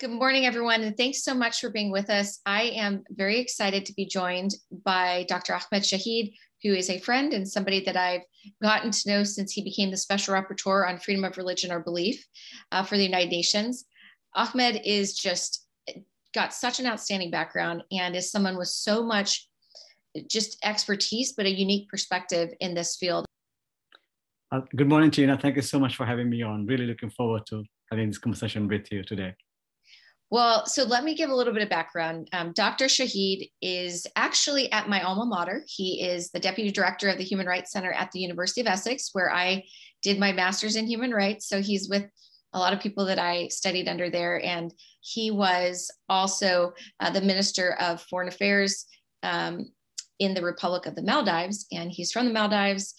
Good morning, everyone, and thanks so much for being with us. I am very excited to be joined by Dr. Ahmed Shaheed, who is a friend and somebody that I've gotten to know since he became the Special Rapporteur on Freedom of Religion or Belief uh, for the United Nations. Ahmed is just got such an outstanding background and is someone with so much just expertise, but a unique perspective in this field. Uh, good morning, Tina. Thank you so much for having me on. Really looking forward to having this conversation with you today. Well, so let me give a little bit of background. Um, Dr. Shaheed is actually at my alma mater. He is the deputy director of the Human Rights Center at the University of Essex, where I did my master's in human rights. So he's with a lot of people that I studied under there. And he was also uh, the Minister of Foreign Affairs um, in the Republic of the Maldives. And he's from the Maldives,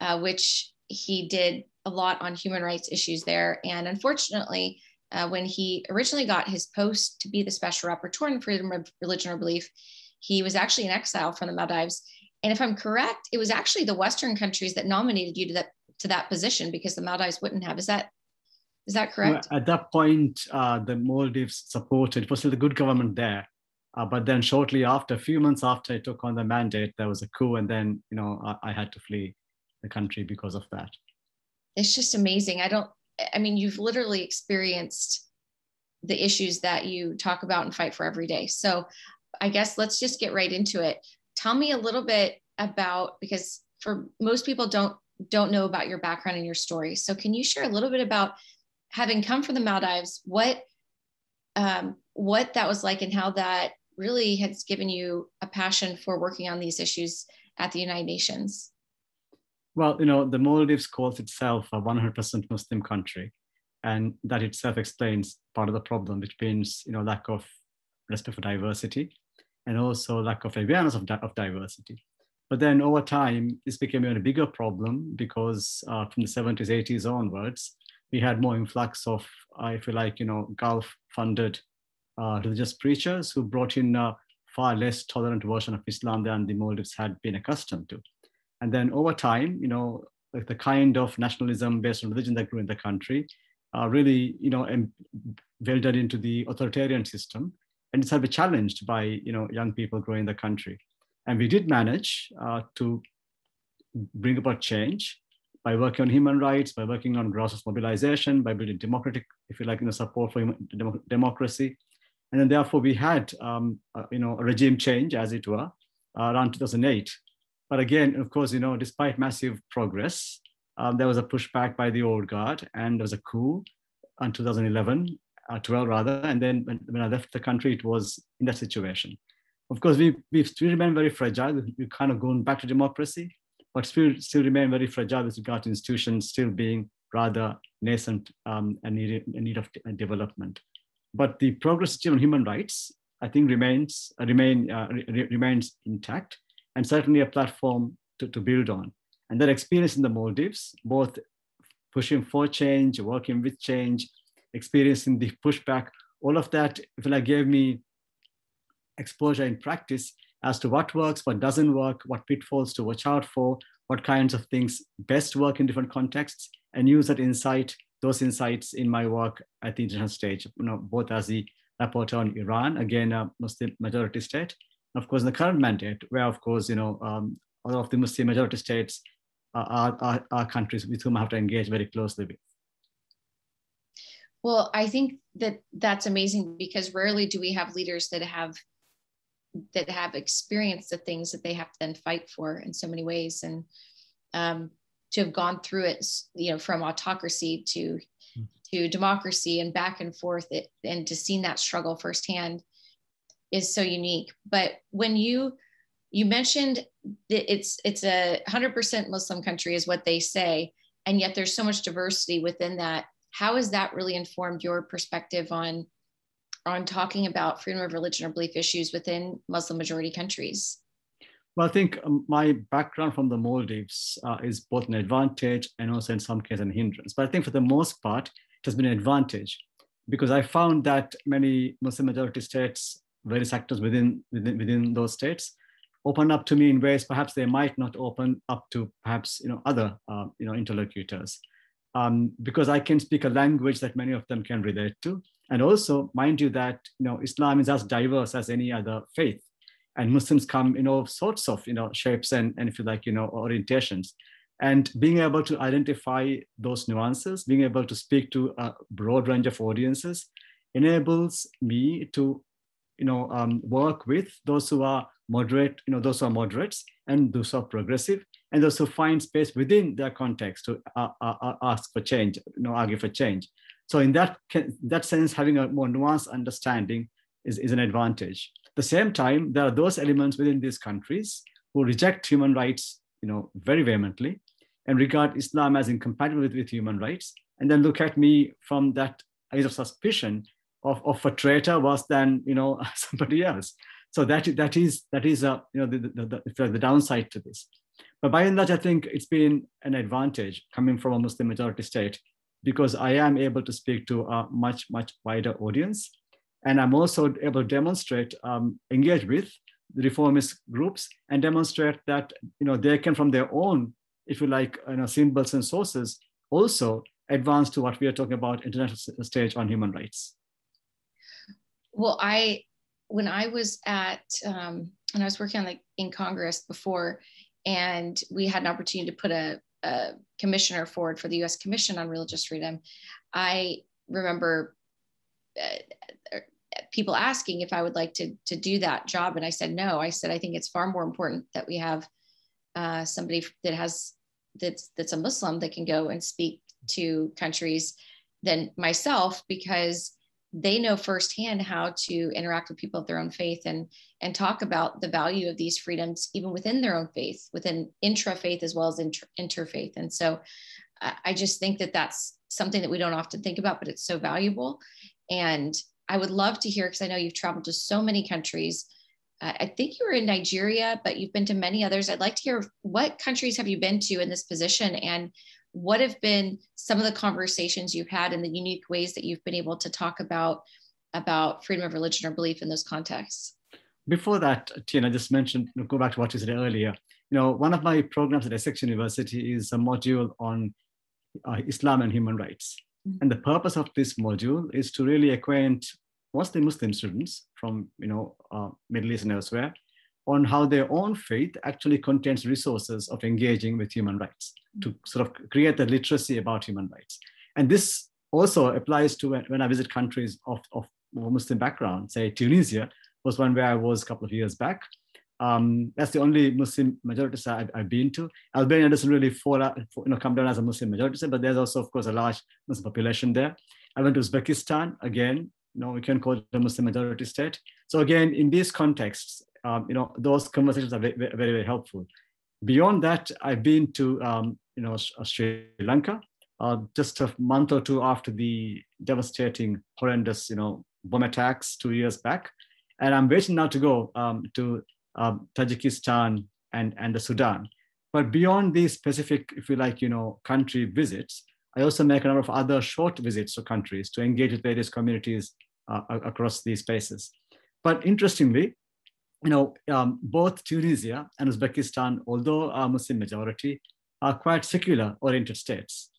uh, which he did a lot on human rights issues there. And unfortunately, uh, when he originally got his post to be the special rapporteur on freedom of religion or belief, he was actually in exile from the Maldives. And if I'm correct, it was actually the Western countries that nominated you to that to that position because the Maldives wouldn't have. Is that is that correct? Well, at that point, uh, the Maldives supported. It was still the good government there, uh, but then shortly after, a few months after I took on the mandate, there was a coup, and then you know I, I had to flee the country because of that. It's just amazing. I don't I mean, you've literally experienced the issues that you talk about and fight for every day. So I guess let's just get right into it. Tell me a little bit about because for most people don't don't know about your background and your story. So can you share a little bit about having come from the Maldives, what um, what that was like and how that really has given you a passion for working on these issues at the United Nations? Well, you know, the Maldives calls itself a 100% Muslim country, and that itself explains part of the problem, which means, you know, lack of respect for diversity and also lack of awareness of, of diversity. But then over time, this became a bigger problem because uh, from the 70s, 80s onwards, we had more influx of, I feel like, you know, Gulf funded uh, religious preachers who brought in a far less tolerant version of Islam than the Maldives had been accustomed to. And then over time, you know, like the kind of nationalism based on religion that grew in the country, uh, really, you know, welded into the authoritarian system. And it's had been challenged by, you know, young people growing in the country. And we did manage uh, to bring about change by working on human rights, by working on grassroots mobilization, by building democratic, if you like, you know, support for democracy. And then therefore we had, um, uh, you know, a regime change, as it were, uh, around 2008, but again, of course, you know, despite massive progress, um, there was a pushback by the old guard and there was a coup in 2011, uh, 12 rather. And then when, when, I left the country, it was in that situation. Of course, we, we still remain very fragile. We've kind of gone back to democracy, but still, still remain very fragile with regard to institutions still being rather nascent um, and need, in need of development. But the progress on human rights, I think, remains, uh, remain, uh, re remains intact and certainly a platform to, to build on. And that experience in the Maldives, both pushing for change, working with change, experiencing the pushback, all of that, if like gave me exposure in practice as to what works, what doesn't work, what pitfalls to watch out for, what kinds of things best work in different contexts, and use that insight, those insights in my work at the international stage, you know, both as the rapporteur on Iran, again, a Muslim majority state, of course, in the current mandate, where of course, you know, um, a lot of the Muslim majority states are, are, are countries with whom I have to engage very closely with. Well, I think that that's amazing because rarely do we have leaders that have that have experienced the things that they have to then fight for in so many ways, and um, to have gone through it, you know, from autocracy to to democracy and back and forth, it, and to seen that struggle firsthand is so unique. But when you you mentioned that it's it's a 100% Muslim country is what they say, and yet there's so much diversity within that. How has that really informed your perspective on on talking about freedom of religion or belief issues within Muslim majority countries? Well, I think um, my background from the Maldives uh, is both an advantage and also in some cases an hindrance. But I think for the most part, it has been an advantage because I found that many Muslim majority states various actors within, within, within those states open up to me in ways perhaps they might not open up to perhaps you know other uh, you know interlocutors. Um, because I can speak a language that many of them can relate to. And also, mind you, that you know Islam is as diverse as any other faith, and Muslims come in all sorts of you know shapes and, and if you like you know orientations. And being able to identify those nuances, being able to speak to a broad range of audiences, enables me to you know um, work with those who are moderate, you know, those who are moderates and those who are progressive, and those who find space within their context to uh, uh, uh ask for change, you know, argue for change. So in that, that sense, having a more nuanced understanding is, is an advantage. At the same time, there are those elements within these countries who reject human rights, you know, very vehemently and regard Islam as incompatible with, with human rights, and then look at me from that eyes of suspicion of, of a traitor worse than you know somebody else. So that that is that is a you know the, the, the, the downside to this. But by and large, I think it's been an advantage coming from a Muslim majority state because I am able to speak to a much much wider audience, and I'm also able to demonstrate, um, engage with the reformist groups, and demonstrate that you know they can from their own, if you like, you know, symbols and sources also advance to what we are talking about international stage on human rights. Well, I when I was at um, when I was working on like in Congress before, and we had an opportunity to put a, a commissioner forward for the U.S. Commission on Religious Freedom, I remember uh, uh, people asking if I would like to to do that job, and I said no. I said I think it's far more important that we have uh, somebody that has that's that's a Muslim that can go and speak to countries than myself because they know firsthand how to interact with people of their own faith and and talk about the value of these freedoms even within their own faith within intra faith as well as inter, interfaith. And so i just think that that's something that we don't often think about but it's so valuable. And i would love to hear because i know you've traveled to so many countries. Uh, i think you were in nigeria but you've been to many others. I'd like to hear what countries have you been to in this position? And what have been some of the conversations you've had and the unique ways that you've been able to talk about about freedom of religion or belief in those contexts? Before that tina I just mentioned go back to what you said earlier. You know one of my programs at essex university is a module on uh, islam and human rights. Mm-hmm. and the purpose of this module is to really acquaint mostly muslim students from you know uh, middle east and elsewhere on how their own faith actually contains resources of engaging with human rights to sort of create the literacy about human rights. And this also applies to when I visit countries of, of Muslim background, say Tunisia was one where I was a couple of years back. Um, that's the only Muslim majority I've, I've, been to. Albania doesn't really fall out, you know, come down as a Muslim majority, but there's also, of course, a large Muslim population there. I went to Uzbekistan, again, you know, we can call it a Muslim majority state. So again, in these contexts, um, you know, those conversations are very, very, very helpful. Beyond that, I've been to um, you know, Sri Lanka, uh, just a month or two after the devastating, horrendous, you know, bomb attacks two years back. And I'm waiting now to go um, to um, Tajikistan and, and the Sudan. But beyond these specific, if you like, you know, country visits, I also make a number of other short visits to countries to engage with various communities uh, across these spaces. But interestingly, you know, um, both Tunisia and Uzbekistan, although are Muslim majority, are quite secular oriented states.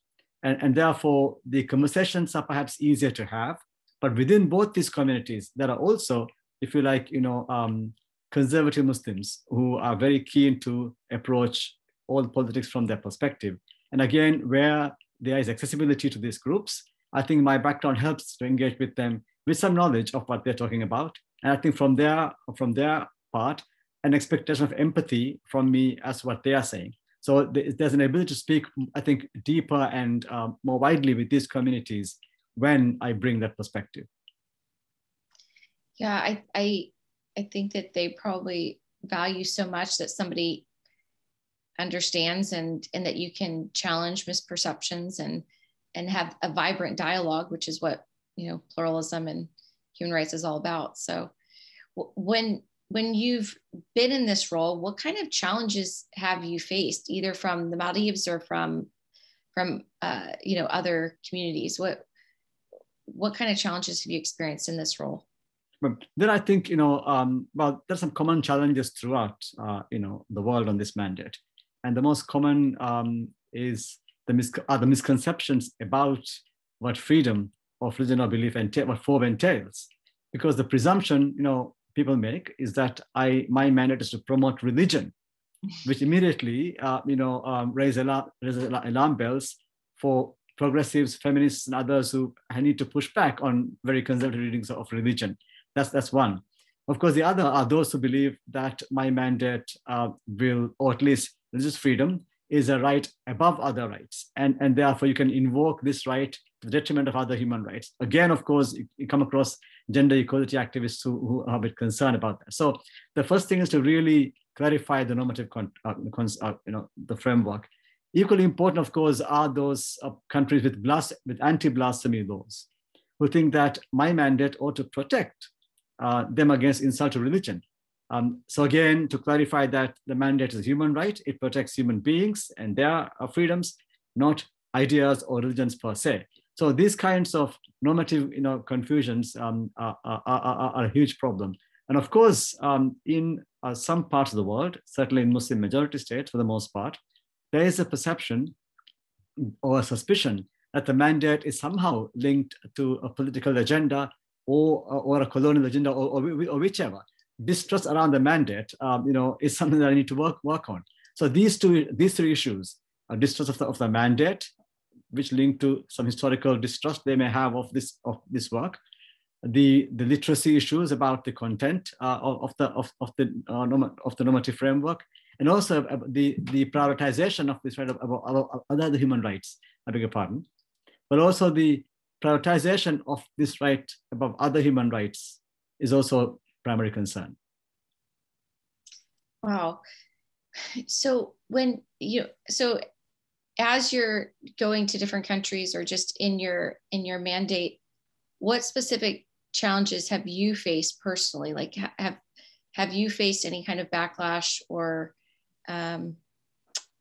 And, and therefore, the conversations are perhaps easier to have. But within both these communities, there are also, if you like, you know, um, conservative Muslims who are very keen to approach all politics from their perspective. And again, where there is accessibility to these groups, I think my background helps to engage with them with some knowledge of what they're talking about. And I think from their from their part, an expectation of empathy from me as what they are saying. So there's an ability to speak, I think, deeper and um, more widely with these communities when I bring that perspective. Yeah, I, I, I think that they probably value so much that somebody understands and and that you can challenge misperceptions and and have a vibrant dialogue, which is what you know pluralism and human rights is all about. So when when you've been in this role, what kind of challenges have you faced, either from the Maldives or from from uh, you know other communities? What what kind of challenges have you experienced in this role? But then I think you know, um, well, there's some common challenges throughout uh, you know the world on this mandate, and the most common um, is the mis- are the misconceptions about what freedom of religion or belief entail, what FORB entails. Because the presumption, you know, people make is that I my mandate is to promote religion, which immediately, uh, you know, um, raise, alarm, raise alarm bells for progressives, feminists, and others who need to push back on very conservative readings of religion. That's that's one. Of course, the other are those who believe that my mandate uh, will, or at least religious freedom, is a right above other rights. And, and therefore, you can invoke this right the detriment of other human rights. Again, of course, you, come across gender equality activists who, who are a bit concerned about that. So the first thing is to really clarify the normative, con, uh, uh, you know, the framework. Equally important, of course, are those uh, countries with, blast, with anti-blasphemy laws who think that my mandate ought to protect uh, them against insult to religion. Um, so again, to clarify that the mandate is a human right, it protects human beings and their uh, freedoms, not ideas or religions per se. So these kinds of normative you know, confusions um, are, are, are, are, a huge problem. And of course, um, in uh, some parts of the world, certainly in Muslim majority states for the most part, there is a perception or a suspicion that the mandate is somehow linked to a political agenda or, or a colonial agenda or, or, or whichever distrust around the mandate, um, you know, is something that I need to work work on. So these two, these three issues, uh, distrust of the, of the mandate, which link to some historical distrust they may have of this of this work, the the literacy issues about the content uh, of, the of, of the uh, of the normative framework, and also the the prioritization of this right about other human rights. I beg your pardon, but also the prioritization of this right above other human rights is also primary concern. Wow. So when you so as you're going to different countries or just in your in your mandate, what specific challenges have you faced personally? Like have have you faced any kind of backlash or um,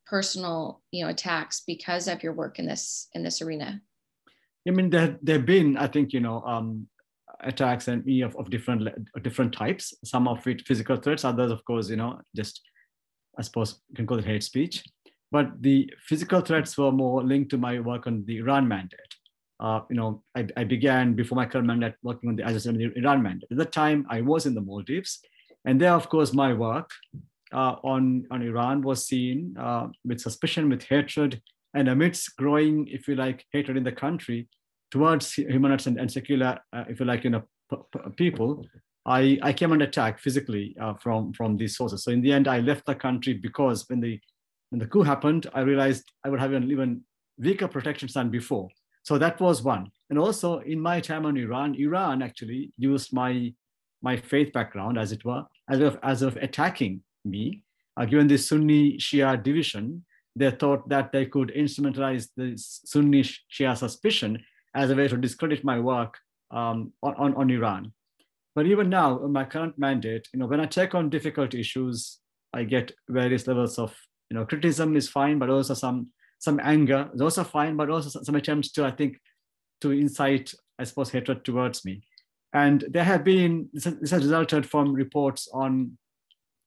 personal you know attacks because of your work in this in this arena? I mean, there there have been, I think, you know, um, attacks and of, of different different types. Some of it physical threats, others, of course, you know, just I suppose you can call it hate speech. But the physical threats were more linked to my work on the Iran mandate. Uh, you know, I, I, began before my current mandate working on the, as I said, the Iran mandate. At the time, I was in the Maldives, and there, of course, my work uh, on on Iran was seen uh, with suspicion, with hatred, and amidst growing, if you like, hatred in the country, towards human rights and, and secular, uh, if you like, you know, people, I, I came under attack physically uh, from, from these sources. So in the end, I left the country because when the, when the coup happened, I realized I would have an even weaker protection than before. So that was one. And also in my time on Iran, Iran actually used my, my faith background, as it were, as of, as of attacking me. Uh, given the Sunni Shia division, they thought that they could instrumentalize the Sunni Shia suspicion as a way to discredit my work um, on, on, on Iran. But even now, in my current mandate, you know, when I take on difficult issues, I get various levels of, you know, criticism is fine, but also some some anger is also fine, but also some attempts to, I think, to incite, I suppose, hatred towards me. And there have been, this has resulted from reports on,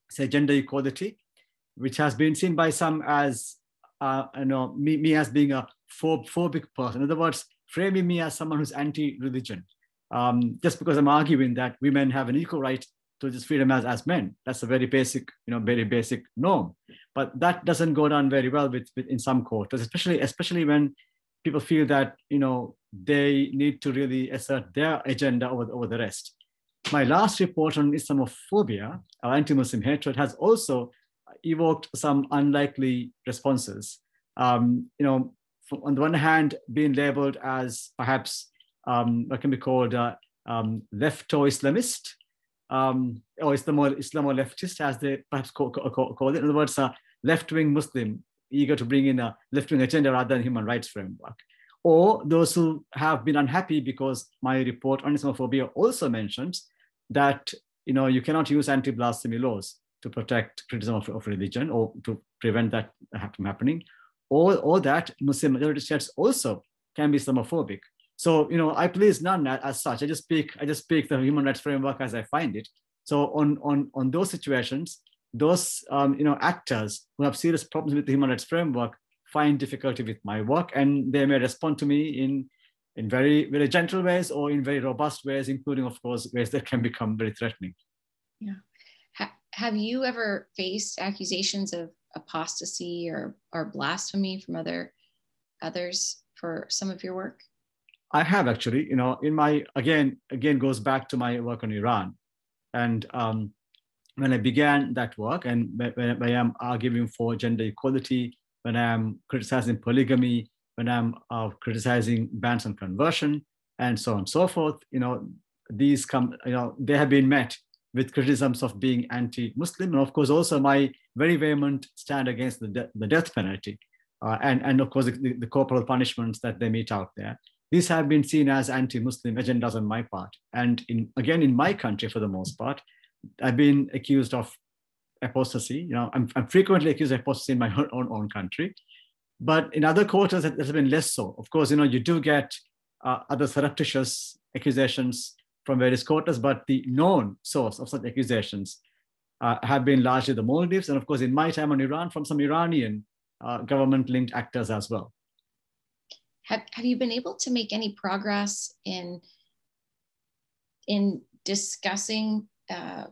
say, gender equality, which has been seen by some as, uh, you know, me, me as being a phobic person. In other words, framing me as someone who's anti-religion, um, just because I'm arguing that women have an equal right to this freedom as, as men. That's a very basic, you know, very basic norm. But that doesn't go down very well with, with in some quarters, especially especially when people feel that you know they need to really assert their agenda over, over the rest. My last report on Islamophobia, or anti-Muslim hatred, has also evoked some unlikely responses. Um, you know, on the one hand, being labeled as perhaps um, what can be called uh, um, lefto Islamist, um, or Islamo, Islamo leftist, as they perhaps call, call, call it. In other words, a left wing Muslim eager to bring in a left wing agenda rather than human rights framework. Or those who have been unhappy because my report on Islamophobia also mentions that you know you cannot use anti-blasphemy laws to protect criticism of, of religion or to prevent that from happening or, or that Muslim majority states also can be Islamophobic. So, you know, I please none as such. I just speak, I just speak the human rights framework as I find it. So on, on, on those situations, those um, you know, actors who have serious problems with the human rights framework find difficulty with my work and they may respond to me in in very, very gentle ways or in very robust ways, including, of course, ways that can become very threatening. Yeah. Ha- have you ever faced accusations of apostasy or, or blasphemy from other others for some of your work? I have actually, you know, in my, again, again goes back to my work on Iran. And um, when I began that work and when, I am arguing for gender equality, when I'm criticizing polygamy, when I'm uh, criticizing bans on conversion, and so on and so forth, you know, these come, you know, they have been met with criticisms of being anti-Muslim, and of course also my very vehement stand against the, de- the death penalty, uh, and and of course the, the corporal punishments that they mete out there. These have been seen as anti-Muslim agendas on my part, and in again in my country for the most part, I've been accused of apostasy. You know, I'm, I'm frequently accused of apostasy in my own, own country. But in other quarters, it has been less so. Of course, you know, you do get uh, other surreptitious accusations from various quarters, but the known source of such accusations uh, have been largely the Maldives. And of course, in my time on Iran, from some Iranian uh, government linked actors as well. Have, have you been able to make any progress in, in discussing uh,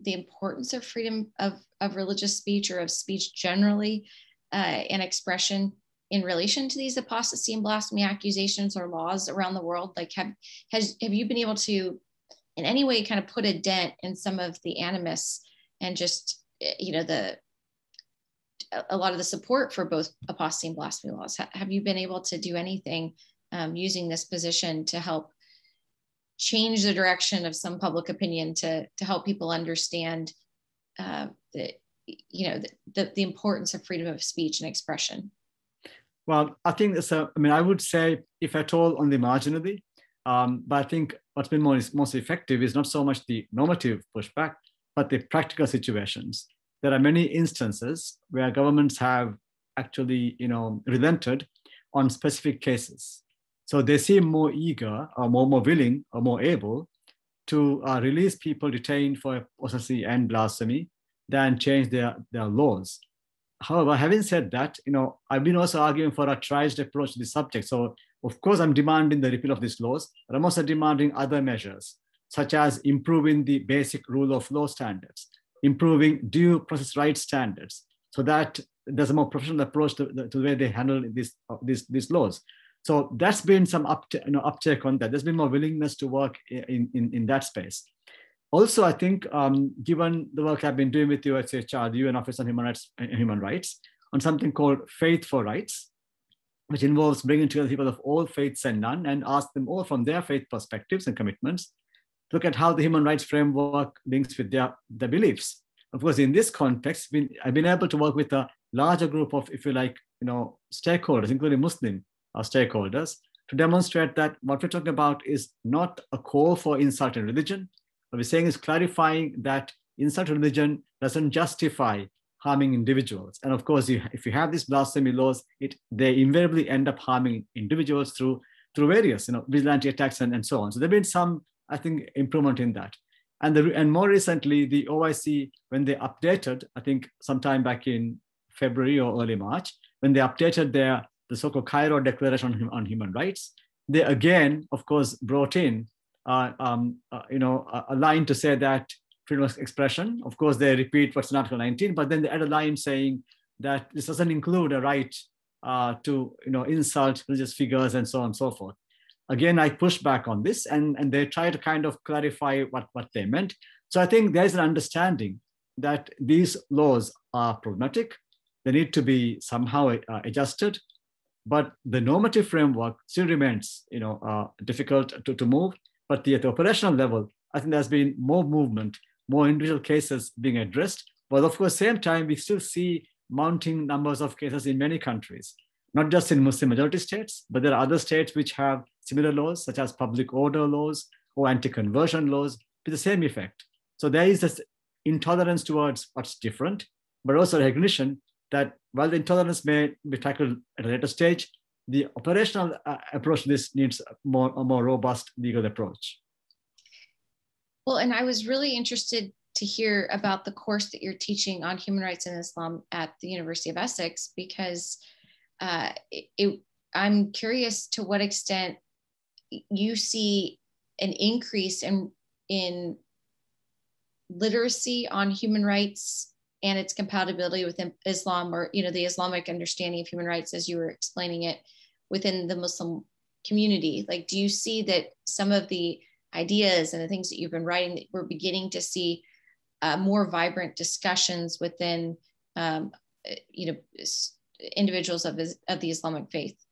the importance of freedom of, of religious speech or of speech generally uh, and expression in relation to these apostasy and blasphemy accusations or laws around the world? Like, have has have you been able to, in any way, kind of put a dent in some of the animus and just you know the a lot of the support for both apostasy and blasphemy laws? Have you been able to do anything um, using this position to help change the direction of some public opinion to to help people understand uh, the you know the, the importance of freedom of speech and expression? Well i think so i mean i would say if at all only marginally. Um, but i think what's been most, most effective is not so much the normative pushback but the practical situations there are many instances where governments have actually you know relented on specific cases so they seem more eager or more, more willing or more able to uh, release people detained for apostasy and blasphemy than change their, their laws. However, having said that, you know, I've been also arguing for a triaged approach to the subject. So of course, I'm demanding the repeal of these laws, but I'm also demanding other measures, such as improving the basic rule of law standards, improving due process rights standards, so that there's a more professional approach to, to the way they handle these, these, these laws. So that's been some up, you know, uptake on that. There's been more willingness to work in, in, in that space. Also, I think um, given the work I've been doing with USHR, the UN Office on Human Rights, uh, Human Rights, on something called Faith for Rights, which involves bringing together people of all faiths and none and ask them all from their faith perspectives and commitments, look at how the human rights framework links with their, their beliefs. Of course, in this context, been, I've been able to work with a larger group of, if you like, you know, stakeholders, including Muslim our stakeholders to demonstrate that what we're talking about is not a call for insulting religion. What we're saying is clarifying that insulting religion doesn't justify harming individuals. And of course, you, if you have these blasphemy laws, it, they invariably end up harming individuals through, through various, you know, vigilante attacks and, and so on. So there have been some, I think, improvement in that. And, the, and more recently, the OIC, when they updated, I think sometime back in February or early March, when they updated their the so-called Cairo Declaration on, Human Rights, they again, of course, brought in, uh, um, uh, you know, a, a, line to say that freedom of expression. Of course, they repeat what's in Article 19, but then they add a line saying that this doesn't include a right uh, to, you know, insult religious figures and so on and so forth. Again, I push back on this, and and they try to kind of clarify what what they meant. So I think there's an understanding that these laws are problematic. They need to be somehow uh, adjusted but the normative framework still remains you know, uh, difficult to, to move. But the, at the operational level, I think there's been more movement, more individual cases being addressed. But of course, at the same time, we still see mounting numbers of cases in many countries, not just in Muslim majority states, but there are other states which have similar laws, such as public order laws or anti-conversion laws, with the same effect. So there is this intolerance towards what's different, but also recognition that while the intolerance may be tackled at a later stage, the operational uh, approach to this needs more, a more robust legal approach. Well, and I was really interested to hear about the course that you're teaching on human rights in Islam at the University of Essex because uh, it, it, I'm curious to what extent you see an increase in in literacy on human rights and its compatibility with Islam or you know the Islamic understanding of human rights as you were explaining it within the Muslim community. Like do you see that some of the ideas and the things that you've been writing that we're beginning to see uh, more vibrant discussions within um, you know individuals of, of the Islamic faith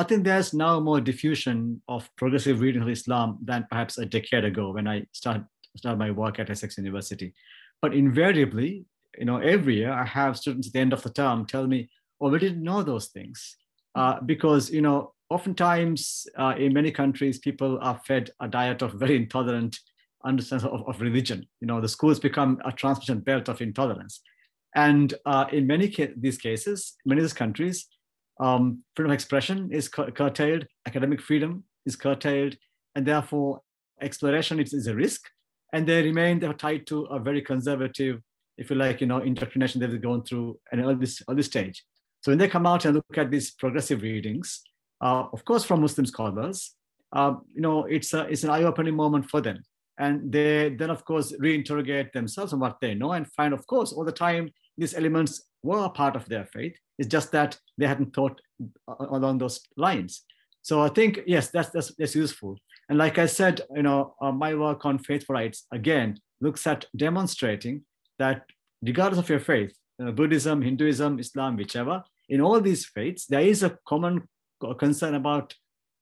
I think there's now more diffusion of progressive reading of Islam than perhaps a decade ago when I started, started my work at Essex University. But invariably, you know, every year I have students at the end of the term tell me, "Oh, we didn't know those things," uh, because you know, oftentimes uh, in many countries, people are fed a diet of very intolerant understanding of, of religion. You know, the schools become a transmission belt of intolerance, and uh, in many ca- these cases, many of these countries, um, freedom of expression is curtailed, academic freedom is curtailed, and therefore exploration is, is a risk. And they remain they're tied to a very conservative if you like you know indoctrination they've gone through an early, early stage. So when they come out and look at these progressive readings uh, of course from muslim scholars uh, you know it's a, it's an eye-opening moment for them. And they then of course reinterrogate themselves on what they know and find of course all the time these elements were a part of their faith. It's just that they hadn't thought along those lines. So i think yes that's that's, that's useful. And like I said, you know, uh, my work on Faith for Rights again looks at demonstrating that regardless of your faith, you know, Buddhism, Hinduism, Islam, whichever, in all these faiths, there is a common concern about,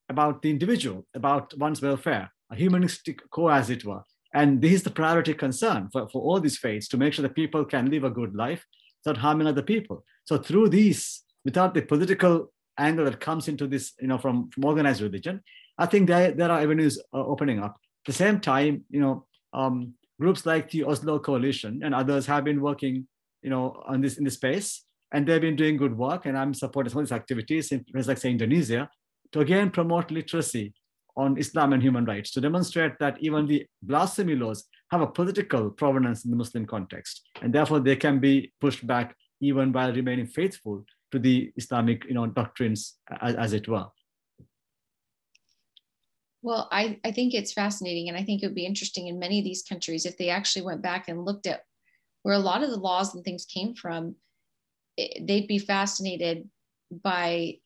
about the individual, about one's welfare, a humanistic core, as it were. And this is the priority concern for, for all these faiths to make sure that people can live a good life without harming other people. So through these, without the political angle that comes into this, you know, from, from organized religion, I think there, there are avenues uh, opening up. At the same time, you know, um, groups like the Oslo Coalition and others have been working, you know, on this in this space, and they've been doing good work. And I'm supporting some of these activities in places like say Indonesia to again promote literacy on Islam and human rights to demonstrate that even the blasphemy laws have a political provenance in the Muslim context, and therefore they can be pushed back even while remaining faithful to the Islamic, you know, doctrines as, as it were. Well, I, I think it's fascinating. And I think it would be interesting in many of these countries if they actually went back and looked at where a lot of the laws and things came from, it, they'd be fascinated by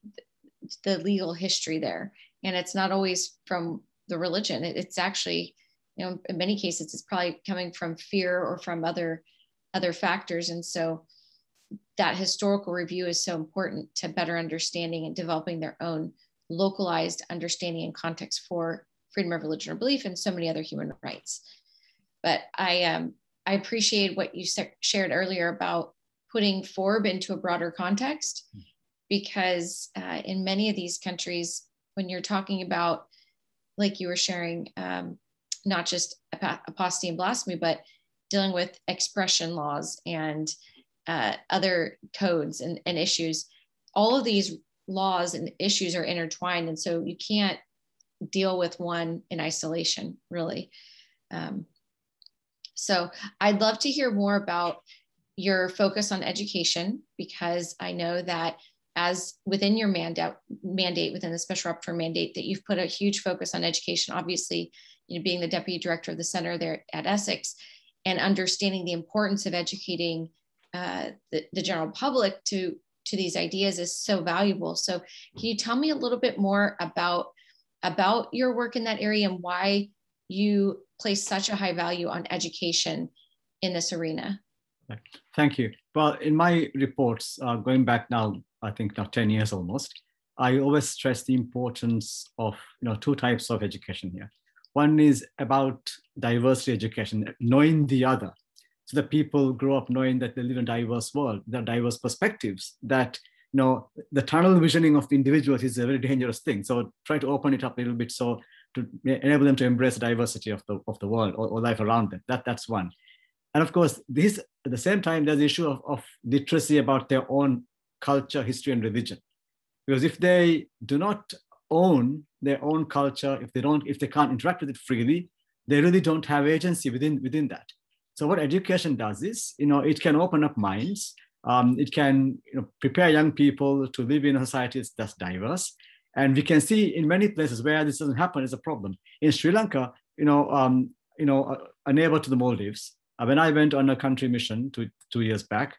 the legal history there. And it's not always from the religion, it, it's actually, you know, in many cases, it's probably coming from fear or from other other factors. And so that historical review is so important to better understanding and developing their own localized understanding and context for freedom of religion or belief and so many other human rights. But I, um, I appreciate what you shared earlier about putting FORB into a broader context, because uh, in many of these countries, when you're talking about, like you were sharing, um, not just apostasy and blasphemy, but dealing with expression laws and uh, other codes and, and issues, all of these laws and issues are intertwined. And so you can't deal with one in isolation, really. Um, so I'd love to hear more about your focus on education because I know that as within your mandate mandate within the special rapporteur mandate that you've put a huge focus on education obviously you know being the deputy director of the center there at essex and understanding the importance of educating uh, the, the general public to to these ideas is so valuable. So can you tell me a little bit more about about your work in that area and why you place such a high value on education in this arena? Thank you. Well, in my reports, uh, going back now, I think now 10 years almost, I always stress the importance of you know two types of education here. One is about diversity education, knowing the other, so that people grow up knowing that they live in a diverse world, there are diverse perspectives, that you know, the tunnel visioning of the individuals is a very dangerous thing. So try to open it up a little bit so to enable them to embrace the diversity of the, of the world or, or life around them. That, that's one. And of course, this at the same time, there's the issue of, of literacy about their own culture, history, and religion. Because if they do not own their own culture, if they don't, if they can't interact with it freely, they really don't have agency within, within that. So what education does is, you know, it can open up minds. Um, it can you know, prepare young people to live in a society that's diverse. And we can see in many places where this doesn't happen is a problem. In Sri Lanka, you know, um, you know, a, a, neighbor to the Maldives, uh, when I went on a country mission two, two years back,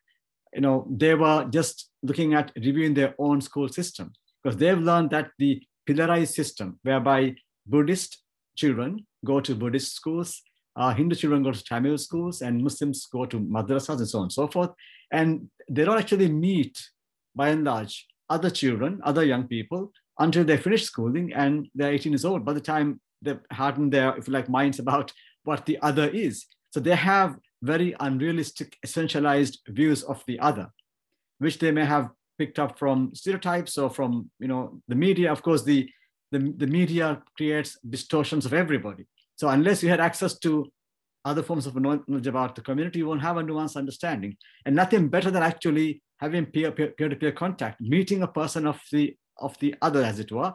you know, they were just looking at reviewing their own school system because they've learned that the pillarized system whereby Buddhist children go to Buddhist schools, uh, Hindu children go to Tamil schools, and Muslims go to madrasas and so on and so forth. And they don't actually meet, by and large, other children, other young people until they finish schooling and they're 18 years old. By the time they've hardened their, if you like, minds about what the other is. So they have very unrealistic, essentialized views of the other, which they may have picked up from stereotypes or from you know the media. Of course, the the, the media creates distortions of everybody. So unless you had access to other forms of knowledge about the community, you won't have a nuanced understanding. And nothing better than actually having peer, peer, peer-to-peer contact, meeting a person of the of the other, as it were,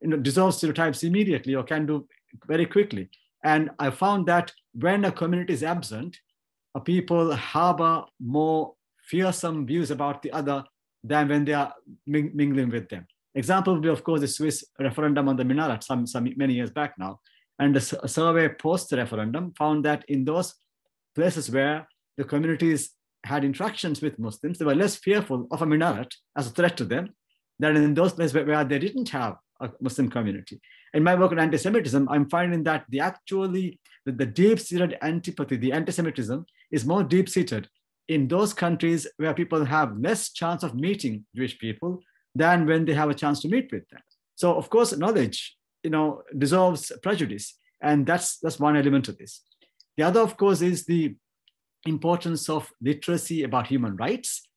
you know, dissolve stereotypes immediately or can do very quickly. And I found that when a community is absent, people harbor more fearsome views about the other than when they are mingling with them. Example would be, of course, the Swiss referendum on the minaret some, some many years back now. And a survey post referendum found that in those places where the communities had interactions with Muslims, they were less fearful of a minaret as a threat to them than in those places where, where they didn't have a Muslim community. In my work on anti-Semitism, I'm finding that the actually the, the deep-seated antipathy, the anti-Semitism, is more deep-seated in those countries where people have less chance of meeting Jewish people than when they have a chance to meet with them. So of course, knowledge, you know, dissolves prejudice, and that's that's one element of this. The other, of course, is the importance of literacy about human rights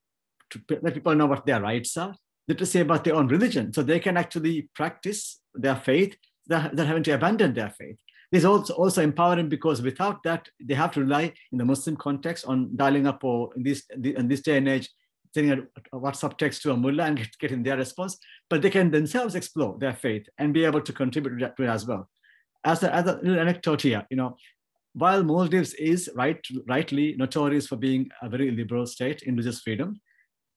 to let people know what their rights are. Literacy about their own religion, so they can actually practice their faith. They're, they're having to abandon their faith. This is also, also empowering because without that, they have to rely in the Muslim context on dialing up or in this, in this day and age, sending a WhatsApp text to a mullah and getting their response, but they can themselves explore their faith and be able to contribute to it as well. As, a, as a little anecdote here, you know, while Maldives is right, rightly notorious for being a very liberal state in religious freedom,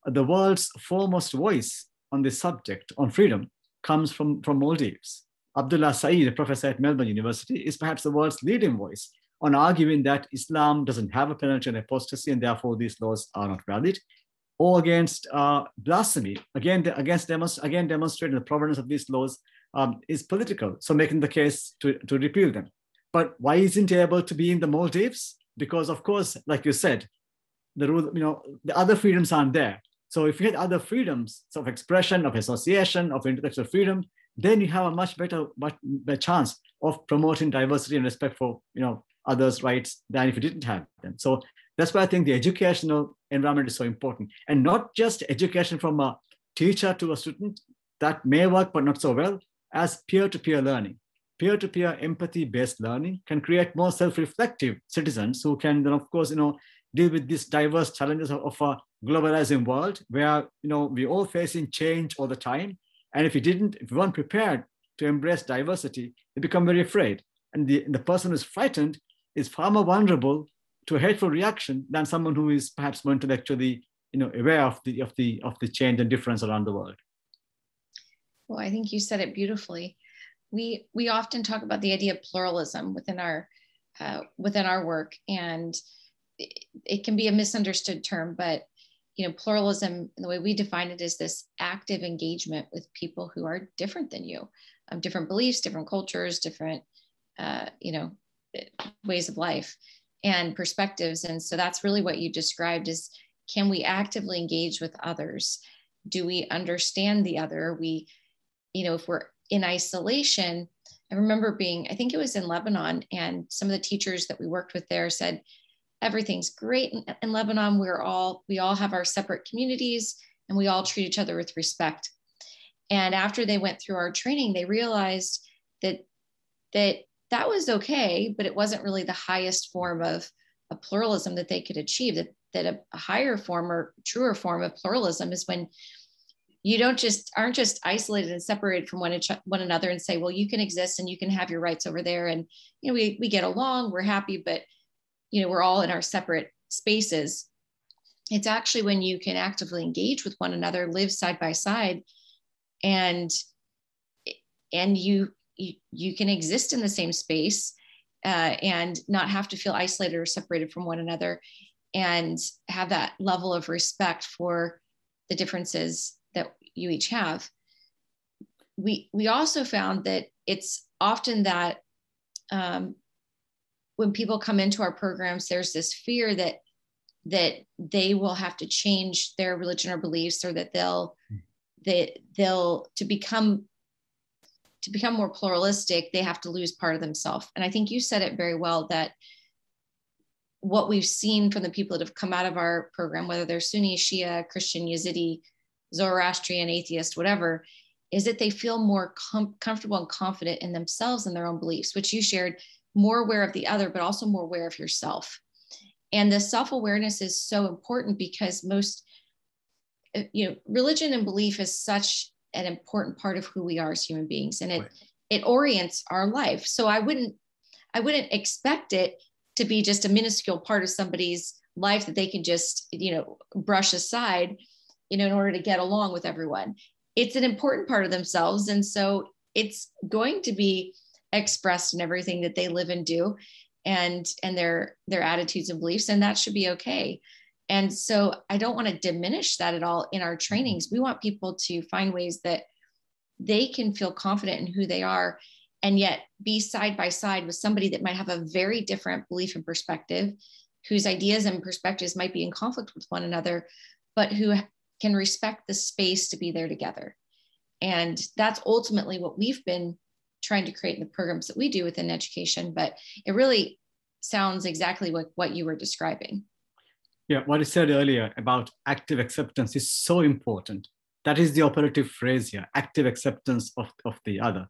the world's foremost voice on this subject, on freedom, comes from, from Maldives. Abdullah Saeed, a professor at Melbourne University, is perhaps the world's leading voice on arguing that Islam doesn't have a penalty on apostasy and therefore these laws are not valid, or against uh, blasphemy, again, against demonst- again demonstrating the provenance of these laws um, is political, so making the case to, to repeal them. But why isn't he able to be in the Maldives? Because of course, like you said, the rule, you know, the other freedoms aren't there. So if you had other freedoms of expression, of association, of intellectual freedom, then you have a much better, much better chance of promoting diversity and respect for you know others' rights than if you didn't have them. So that's why I think the educational environment is so important, and not just education from a teacher to a student that may work but not so well as peer-to-peer learning. Peer-to-peer empathy-based learning can create more self-reflective citizens who can then, of course, you know, deal with these diverse challenges of, of a globalizing world where you know we're all facing change all the time and if you didn't, if you weren't prepared to embrace diversity, you become very afraid. And the, the person who's frightened is far more vulnerable to a hateful reaction than someone who is perhaps more intellectually you know, aware of the, of, the, of the change and difference around the world. Well, I think you said it beautifully. We, we often talk about the idea of pluralism within our, uh, within our work, and it, it can be a misunderstood term, but you know, pluralism, the way we define it is this active engagement with people who are different than you, um, different beliefs, different cultures, different, uh, you know, ways of life and perspectives. And so that's really what you described is can we actively engage with others? Do we understand the other? We, you know, if we're in isolation, I remember being, I think it was in Lebanon, and some of the teachers that we worked with there said, everything's great in, in Lebanon. We're all, we all have our separate communities and we all treat each other with respect. And after they went through our training, they realized that that that was okay, but it wasn't really the highest form of, of pluralism that they could achieve. That that a, a higher form or truer form of pluralism is when you don't just aren't just isolated and separated from one, one another and say, well, you can exist and you can have your rights over there, and you know we we get along, we're happy, but you know we're all in our separate spaces. It's actually when you can actively engage with one another live side by side and and you you, you can exist in the same space uh, and not have to feel isolated or separated from one another and have that level of respect for the differences that you each have. We we also found that it's often that um, when people come into our programs there's this fear that that they will have to change their religion or beliefs or that they'll that they'll to become to become more pluralistic they have to lose part of themselves. And i think you said it very well that what we've seen from the people that have come out of our program whether they're sunni shia christian yazidi zoroastrian atheist whatever is that they feel more com- comfortable and confident in themselves and their own beliefs which you shared more aware of the other but also more aware of yourself. And the self-awareness is so important because most uh, you know religion and belief is such an important part of who we are as human beings and it right. it orients our life. So i wouldn't i wouldn't expect it to be just a minuscule part of somebody's life that they can just you know brush aside you know in order to get along with everyone. It's an important part of themselves and so it's going to be expressed in everything that they live and do and and their their attitudes and beliefs and that should be okay. And so i don't want to diminish that at all in our mm-hmm. trainings. We want people to find ways that they can feel confident in who they are and yet be side by side with somebody that might have a very different belief and perspective whose ideas and perspectives might be in conflict with one another but who can respect the space to be there together. And that's ultimately what we've been trying to create in the programs that we do within education, but it really sounds exactly what, what you were describing. Yeah, what I said earlier about active acceptance is so important. That is the operative phrase here, active acceptance of, of the other.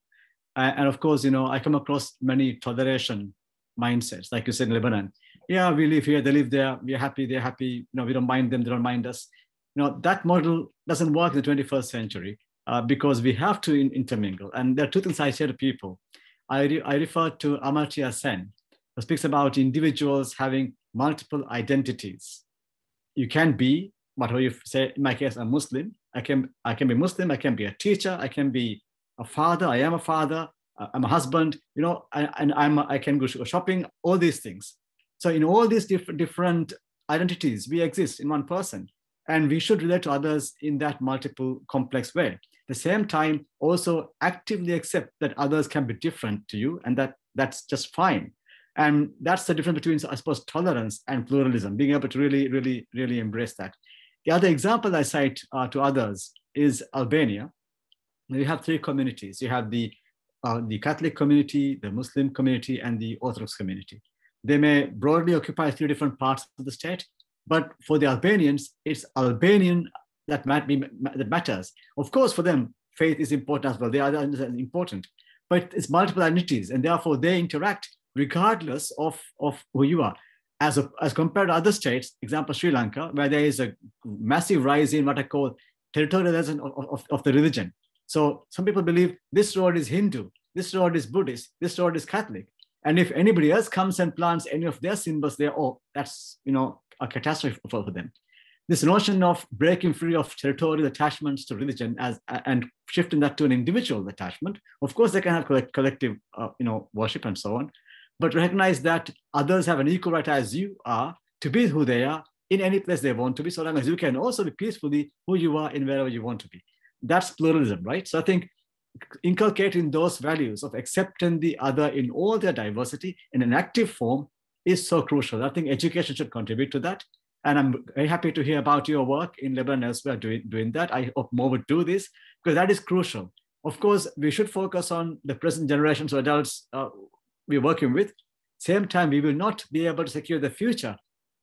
Uh, and of course, you know, I come across many toleration mindsets, like you said in Lebanon. Yeah, we live here, they live there, we're happy, they're happy, you know, we don't mind them, they don't mind us. You know, that model doesn't work in the 21st century uh, because we have to in, intermingle. And there are two things I say to people. I, re, I refer to Amartya Sen, who speaks about individuals having multiple identities. You can be, whatever you say, in my case, a Muslim. I can, I can be Muslim, I can be a teacher, I can be a father, I am a father, uh, I'm a husband, you know, and I'm, I can go shopping, all these things. So in all these different, different identities, we exist in one person and we should relate to others in that multiple complex way the same time also actively accept that others can be different to you and that that's just fine. And that's the difference between i suppose tolerance and pluralism being able to really really really embrace that. The other example i cite uh, to others is albania. You have three communities. You have the uh, the catholic community the muslim community and the orthodox community. They may broadly occupy three different parts of the state but for the albanians it's albanian that might be that matters. Of course, for them, faith is important as well. They are important, but it's multiple identities, and therefore they interact regardless of, of who you are. As, a, as compared to other states, example Sri Lanka, where there is a massive rise in what I call territorialism of, of, of the religion. So some people believe this road is Hindu, this road is Buddhist, this road is Catholic. And if anybody else comes and plants any of their symbols there, oh, that's you know a catastrophe for, for them this notion of breaking free of territorial attachments to religion as and shifting that to an individual attachment of course they can have collect, collective uh, you know worship and so on but recognize that others have an equal right as you are to be who they are in any place they want to be so long as you can also be peacefully who you are in wherever you want to be. That's pluralism right? So i think inculcating those values of accepting the other in all their diversity in an active form is so crucial. I think education should contribute to that and I'm very happy to hear about your work in Lebanon elsewhere doing, doing that. I hope more would do this because that is crucial. Of course, we should focus on the present generations of adults uh, we're working with. Same time, we will not be able to secure the future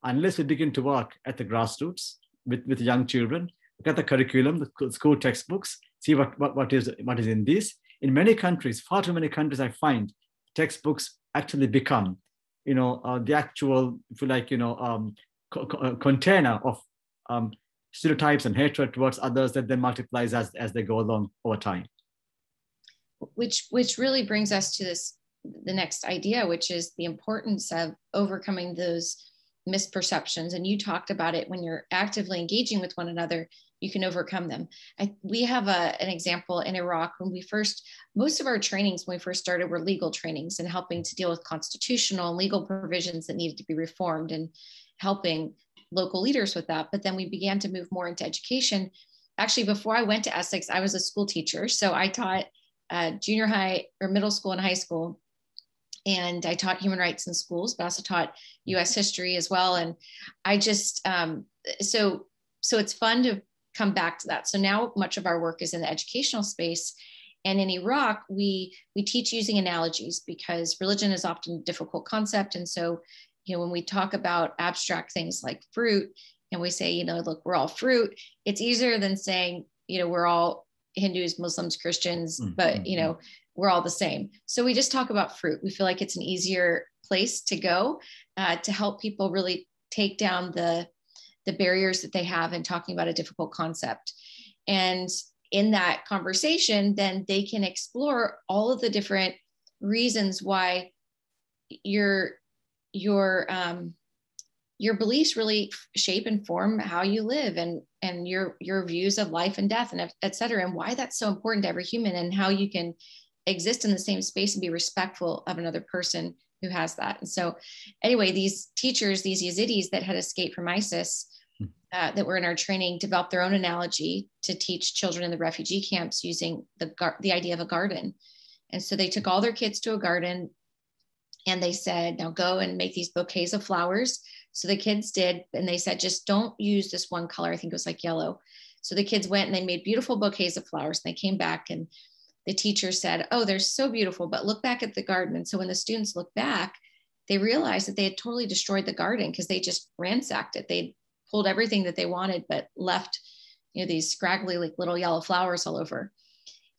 unless we begin to work at the grassroots with, with young children, look at the curriculum, the school textbooks, see what, what, what, is, what is in this. In many countries, far too many countries, I find textbooks actually become, you know, uh, the actual, if you like, you know, um, container of um, stereotypes and hatred towards others that then multiplies as, as they go along over time. Which, which really brings us to this the next idea, which is the importance of overcoming those misperceptions. And you talked about it when you're actively engaging with one another, you can overcome them. I, we have a, an example in Iraq when we first, most of our trainings when we first started were legal trainings and helping to deal with constitutional legal provisions that needed to be reformed and helping local leaders with that. But then we began to move more into education. Actually, before I went to Essex, I was a school teacher. So I taught uh, junior high or middle school and high school. And I taught human rights in schools, but also taught US history as well. And I just, um, so so it's fun to come back to that. So now much of our work is in the educational space. And in Iraq, we we teach using analogies because religion is often a difficult concept. And so, you know, when we talk about abstract things like fruit, and we say, you know, look, we're all fruit, it's easier than saying, you know, we're all Hindus, Muslims, Christians, mm-hmm. but you know, we're all the same. So we just talk about fruit. We feel like it's an easier place to go uh, to help people really take down the the barriers that they have in talking about a difficult concept. And in that conversation, then they can explore all of the different reasons why your your um, your beliefs really shape and form how you live and and your your views of life and death and et cetera and why that's so important to every human and how you can exist in the same space and be respectful of another person who has that and so anyway these teachers these yazidis that had escaped from isis uh, that were in our training developed their own analogy to teach children in the refugee camps using the, the idea of a garden. And so they took all their kids to a garden and they said, now go and make these bouquets of flowers. So the kids did. And they said, just don't use this one color. I think it was like yellow. So the kids went and they made beautiful bouquets of flowers. And they came back and the teacher said, oh, they're so beautiful, but look back at the garden. And so when the students looked back, they realized that they had totally destroyed the garden because they just ransacked it. They pulled everything that they wanted, but left, you know, these scraggly, like little yellow flowers all over.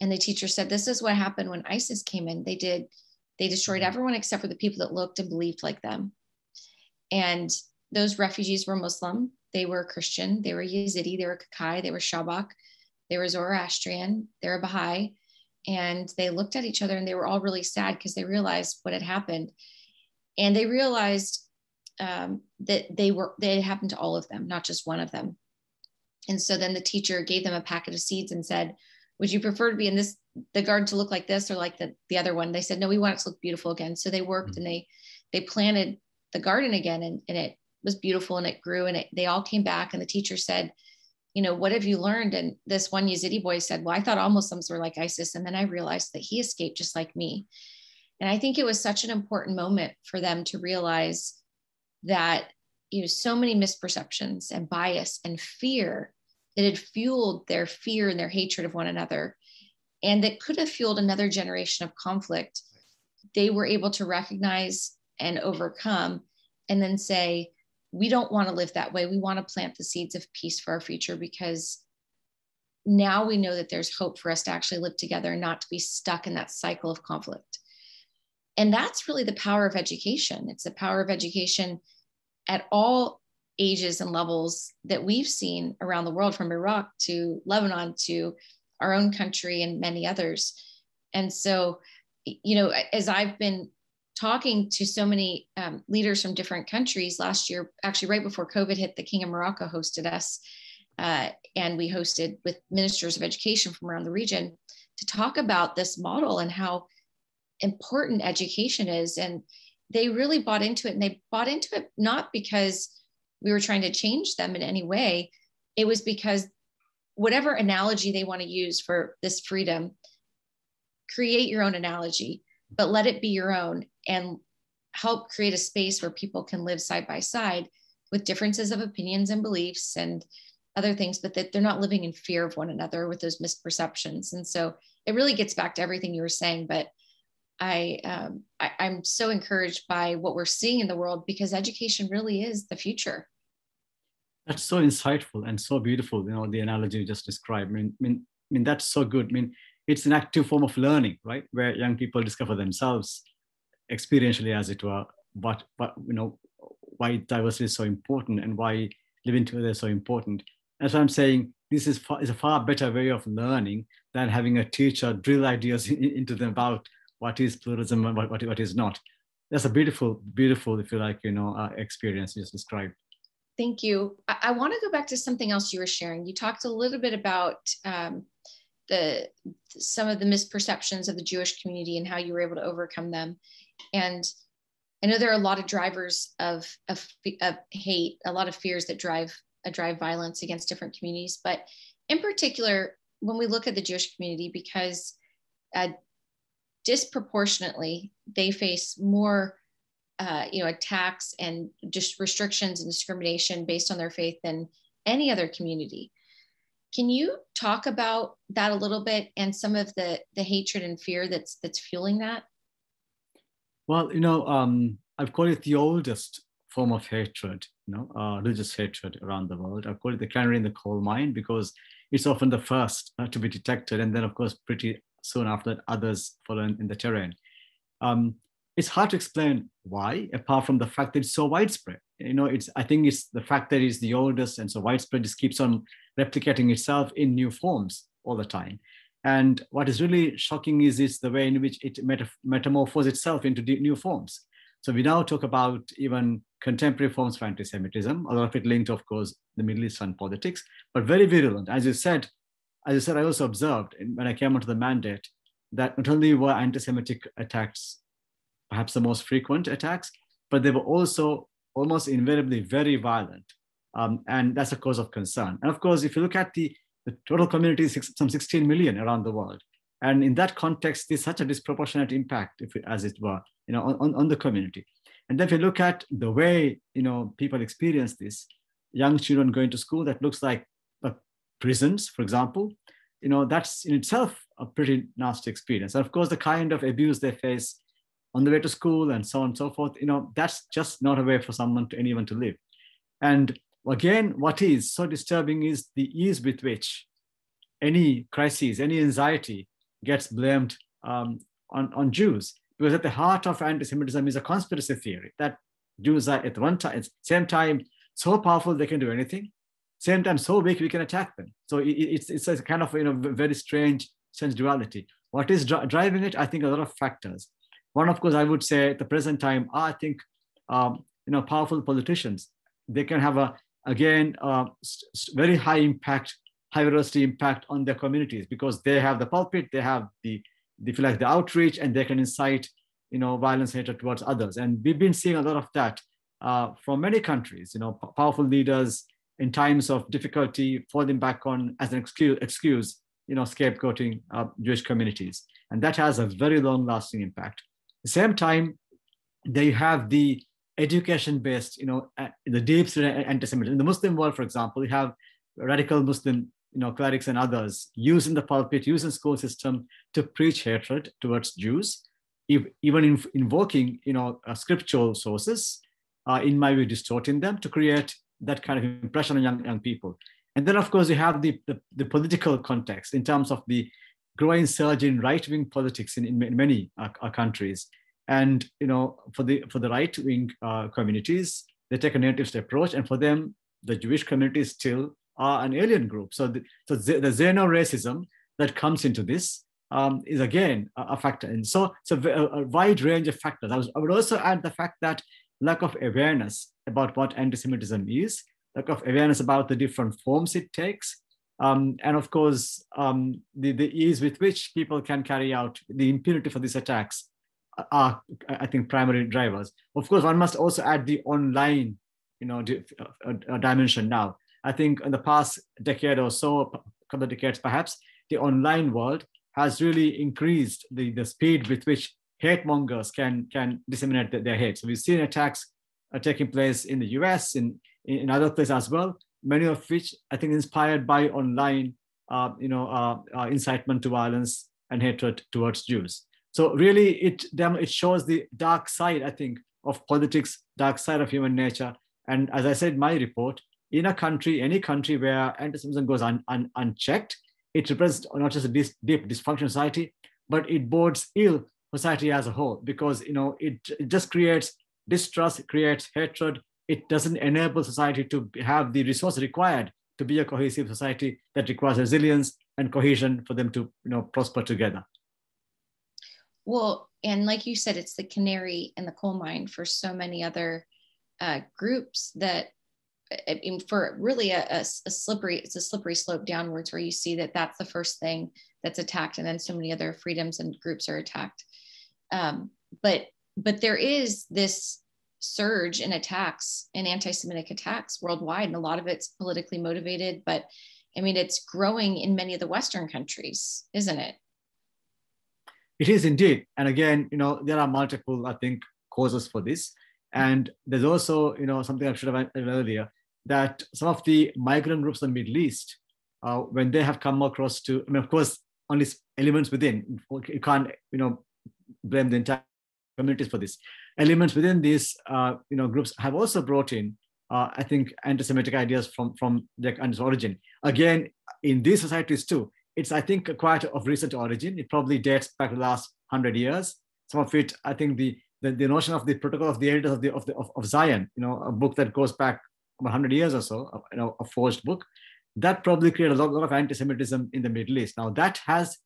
And the teacher said, This is what happened when ISIS came in. They did, they destroyed mm-hmm. everyone except for the people that looked and believed like them. And those refugees were Muslim, they were Christian, they were Yazidi, they were Kakai, they were Shabak, they were Zoroastrian, they were Baha'i. And they looked at each other and they were all really sad because they realized what had happened. And they realized um, that they were they happened to all of them, not just one of them. And so then the teacher gave them a packet of seeds and said, "Would you prefer to be in this the garden to look like this or like the the other one?" They said, "No, we want it to look beautiful again." So they worked mm-hmm. and they they planted the garden again, and, and it was beautiful and it grew and it, they all came back and the teacher said you know what have you learned and this one yazidi boy said well i thought all muslims were like isis and then i realized that he escaped just like me and i think it was such an important moment for them to realize that you know so many misperceptions and bias and fear that had fueled their fear and their hatred of one another and that could have fueled another generation of conflict they were able to recognize and overcome and then say we don't want to live that way we want to plant the seeds of peace for our future because now we know that there's hope for us to actually live together and not to be stuck in that cycle of conflict and that's really the power of education. It's the power of education at all ages and levels that we've seen around the world, from Iraq to Lebanon to our own country and many others. And so, you know, as I've been talking to so many um, leaders from different countries last year, actually, right before COVID hit, the King of Morocco hosted us. Uh, and we hosted with ministers of education from around the region to talk about this model and how important education is. And they really bought into it. And they bought into it not because we were trying to change them in any way, it was because whatever analogy they want to use for this freedom, create your own analogy, but let it be your own and help create a space where people can live side by side with differences of opinions and beliefs and other things, but that they're not living in fear of one another with those misperceptions. And so it really gets back to everything you were saying, but I, um, I I'm so encouraged by what we're seeing in the world because education really is the future. That's so insightful and so beautiful. You know the analogy you just described. I mean, I mean, I mean that's so good. I mean, it's an active form of learning, right? Where young people discover themselves experientially, as it were. But but you know why diversity is so important and why living together is so important. As I'm saying, this is, far, is a far better way of learning than having a teacher drill ideas into them about what is pluralism and what, what, what is not. That's a beautiful, beautiful, if you like, you know, uh, experience you just described. Thank you. I, I want to go back to something else you were sharing. You talked a little bit about um, the some of the misperceptions of the Jewish community and how you were able to overcome them. And I know there are a lot of drivers of, of, of hate, a lot of fears that drive uh, drive violence against different communities. But in particular, when we look at the Jewish community, because uh, disproportionately they face more uh, you know attacks and just restrictions and discrimination based on their faith than any other community. Can you talk about that a little bit and some of the the hatred and fear that's that's fueling that? Well you know um, i've called it the oldest form of hatred you know uh, religious hatred around the world. I've called it the canary in the coal mine because it's often the first uh, to be detected. And then of course pretty soon after that others follow in, in the terrain um, it's hard to explain why, apart from the fact that it's so widespread. You know, it's I think it's the fact that it's the oldest and so widespread just keeps on replicating itself in new forms all the time. And what is really shocking is, is the way in which it meta- metamorphoses itself into new forms. So we now talk about even contemporary forms of anti-Semitism, a lot of it linked, of course, the Middle Eastern politics, but very virulent. As you said, as you said, I also observed when I came onto the mandate that not only were anti-Semitic attacks perhaps the most frequent attacks, but they were also almost invariably very violent. Um, and that's a cause of concern. And of course, if you look at the, the total community, is some 16 million around the world. And in that context, there's such a disproportionate impact, if, as it were, you know, on, on the community. And then if you look at the way, you know, people experience this, young children going to school, that looks like prisons, for example, you know, that's in itself a pretty nasty experience. And of course, the kind of abuse they face on the way to school and so on and so forth, you know, that's just not a way for someone to anyone to live. And again, what is so disturbing is the ease with which any crisis, any anxiety gets blamed um, on, on Jews. Because at the heart of anti-Semitism is a conspiracy theory that Jews are at one time, same time, so powerful they can do anything, same time so weak we can attack them. So it, it's, it's a kind of you know very strange sense duality. What is dri- driving it? I think a lot of factors. One, of course, I would say at the present time, I think, um, you know, powerful politicians, they can have a, again, uh, very high impact, high velocity impact on their communities because they have the pulpit, they have the, if you like, the outreach, and they can incite, you know, violence, hatred towards others. And we've been seeing a lot of that uh, from many countries, you know, powerful leaders in times of difficulty falling back on as an excuse, excuse you know, scapegoating uh, Jewish communities. And that has a very long lasting impact the same time, they have the education-based, you know, the deep anti-Semitism. In the Muslim world, for example, you have radical Muslim, you know, clerics and others using the pulpit, using school system to preach hatred towards Jews, even in, invoking, you know, uh, scriptural sources, uh, in my view, distorting them to create that kind of impression on young, young people. And then, of course, you have the, the, the political context in terms of the growing surge in right-wing politics in, in many uh, uh, countries. And you know, for the for the right-wing uh, communities, they take a nativist approach, and for them, the Jewish community still are an alien group. So the, so the, the xeno-racism that comes into this um, is again a, a, factor. And so it's a, a, wide range of factors. I, was, I would also add the fact that lack of awareness about what anti-Semitism is, lack of awareness about the different forms it takes, um, and of course, um, the, the ease with which people can carry out the impunity for these attacks are, I think, primary drivers. Of course, one must also add the online, you know, a, dimension now. I think in the past decade or so, couple of decades perhaps, the online world has really increased the, the speed with which hate mongers can, can disseminate their hate. So we've seen attacks uh, taking place in the US, in, in other places as well many of which I think inspired by online, uh, you know, uh, uh, incitement to violence and hatred towards Jews. So really, it it shows the dark side, I think, of politics, dark side of human nature. And as I said, my report, in a country, any country where anti-Semitism goes un, un, unchecked, it represents not just a dis, deep dysfunctional society, but it bodes ill society as a whole because you know it, it just creates distrust, creates hatred, it doesn't enable society to have the resource required to be a cohesive society that requires resilience and cohesion for them to you know prosper together well and like you said it's the canary in the coal mine for so many other uh, groups that I mean, for really a, a, a, slippery, it's a slippery slope downwards where you see that that's the first thing that's attacked, and then so many other freedoms and groups are attacked. Um, but but there is this surge in attacks and anti-Semitic attacks worldwide, and a lot of it's politically motivated. But I mean, it's growing in many of the Western countries, isn't it? It is indeed, and again, you know, there are multiple, I think, causes for this. And there's also, you know, something I should have mentioned earlier that some of the migrant groups in the Middle East, uh, when they have come across to, I mean, of course, only elements within, you can't, you know, blame the entire communities for this. Elements within these, uh, you know, groups have also brought in, uh, I think, anti-Semitic ideas from from their origin. Again, in these societies too, it's I think quite of recent origin. It probably dates back to the last hundred years. Some of it, I think, the the, the notion of the protocol of the elders of the of the of, of Zion, you know, a book that goes back 100 years or so, you know, a forged book, that probably created a lot, lot of anti-Semitism in the Middle East. Now that has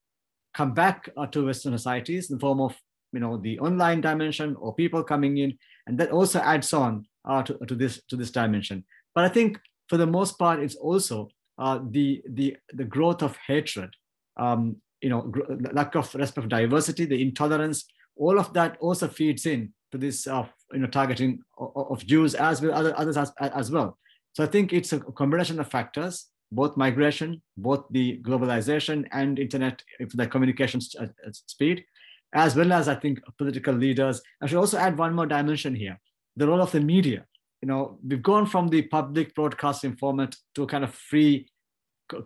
come back uh, to Western societies in the form of, you know, the online dimension or people coming in, and that also adds on uh, to, to this to this dimension. But I think for the most part, it's also uh, the the the growth of hatred, um, you know, lack of respect for diversity, the intolerance, all of that also feeds in to this uh, you know targeting of, of Jews as well other others as, as well. So I think it's a combination of factors, both migration, both the globalization and internet for the communication uh, uh, speed, as well as I think political leaders. I should also add one more dimension here: the role of the media. You know, we've gone from the public broadcasting format to a kind of free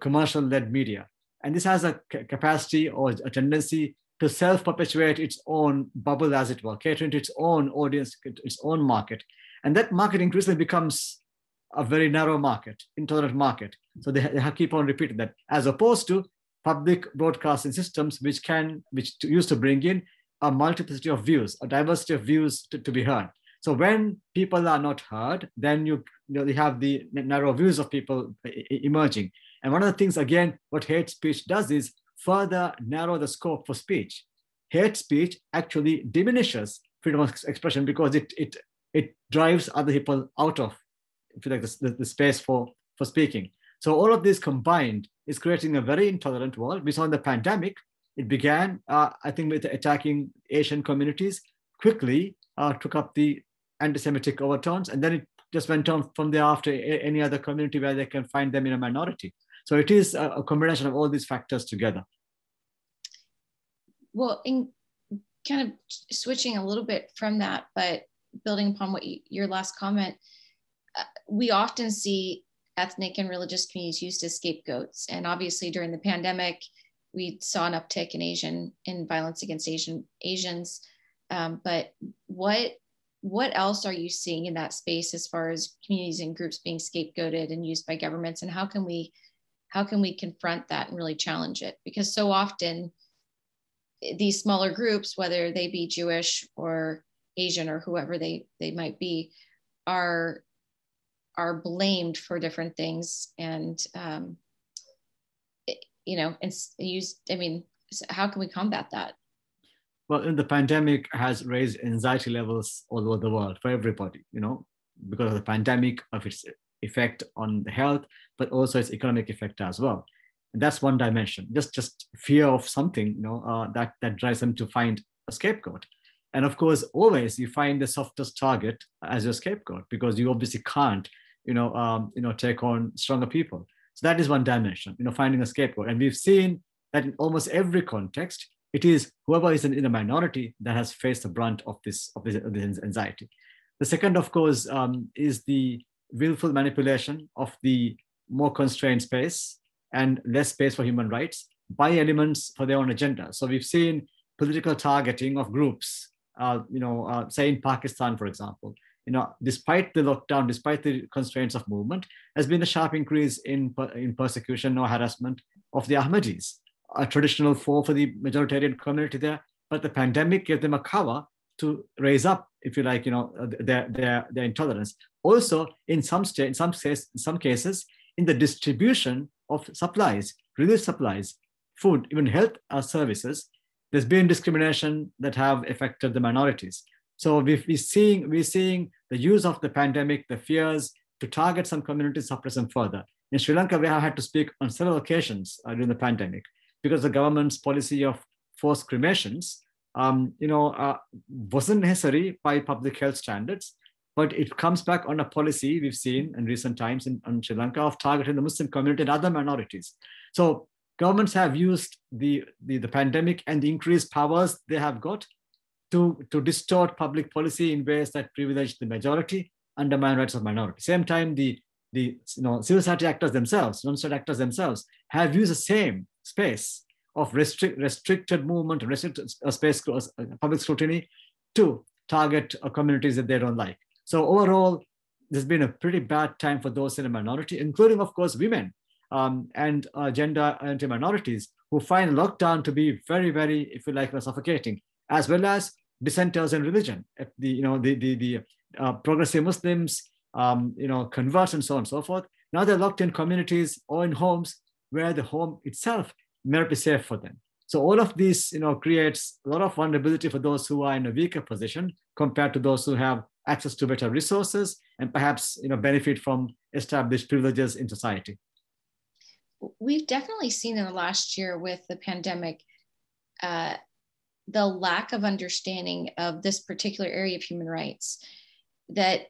commercial-led media, and this has a capacity or a tendency to self-perpetuate its own bubble, as it were, catering to its own audience, its own market. And that market increasingly becomes a very narrow market, intolerant market. So they, they keep on repeating that, as opposed to public broadcasting systems, which can, which used to bring in a multiplicity of views, a diversity of views to, to be heard. So when people are not heard, then you, you, know, you have the narrow views of people emerging. And one of the things, again, what hate speech does is further narrow the scope for speech. Hate speech actually diminishes freedom of expression because it, it, it drives other people out of if you like, the, the, space for, for speaking. So all of this combined is creating a very intolerant world. We saw in the pandemic, it began, uh, I think, with attacking Asian communities, quickly uh, took up the anti-Semitic overtones, and then it just went on from there after any other community where they can find them in a minority. So it is a, a combination of all these factors together. Well, in kind of switching a little bit from that, but building upon what you, your last comment, uh, we often see ethnic and religious communities used as scapegoats. And obviously during the pandemic, we saw an uptick in Asian in violence against Asian Asians. Um, but what what else are you seeing in that space as far as communities and groups being scapegoated and used by governments? And how can we how can we confront that and really challenge it because so often these smaller groups whether they be jewish or asian or whoever they they might be are are blamed for different things and um, you know and use i mean how can we combat that well the pandemic has raised anxiety levels all over the world for everybody you know because of the pandemic of its effect on the health, but also its economic effect as well. And that's one dimension. Just just fear of something, you know, uh, that that drives them to find a scapegoat. And of course, always you find the softest target as your scapegoat because you obviously can't, you know, um, you know, take on stronger people. So that is one dimension, you know, finding a scapegoat. And we've seen that in almost every context, it is whoever is in, a minority that has faced the brunt of this of this, of this anxiety. The second, of course, um, is the willful manipulation of the more constrained space and less space for human rights by elements for their own agenda. So we've seen political targeting of groups, uh, you know, uh, say in Pakistan, for example, you know, despite the lockdown, despite the constraints of movement, has been a sharp increase in, in persecution or harassment of the Ahmadis, a traditional foe for the majoritarian community there. But the pandemic gave them a cover to raise up, if you like, you know, their, their, their intolerance. Also, in some state, in some cases, in some cases, in the distribution of supplies, relief supplies, food, even health uh, services, there's been discrimination that have affected the minorities. So we're seeing, we're seeing the use of the pandemic, the fears, to target some communities, suppress them further. In Sri Lanka, we have had to speak on several occasions uh, during the pandemic because the government's policy of forced cremations, um, you know, uh, wasn't necessary by public health standards, but it comes back on a policy we've seen in recent times in, in Sri Lanka of targeting the Muslim community and other minorities. So governments have used the, the, the pandemic and the increased powers they have got to, to distort public policy in ways that privilege the majority, undermine rights of minority. Same time, the, the you know, civil society actors themselves, non-state actors themselves, have used the same space of restrict, restricted movement, restricted space, public scrutiny to target uh, communities that they don't like. So overall, there's been a pretty bad time for those in a minority, including, of course, women um, and uh, gender anti-minorities who find lockdown to be very, very, if you like, suffocating, as well as dissenters in religion, the, you know, the, the, the uh, progressive Muslims, um, you know, converts and so on and so forth. Now they're locked in communities or in homes where the home itself may not be safe for them. So all of this, you know, creates a lot of vulnerability for those who are in a weaker position compared to those who have access to better resources and perhaps, you know, benefit from established privileges in society we've definitely seen in the last year with the pandemic uh, the lack of understanding of this particular area of human rights that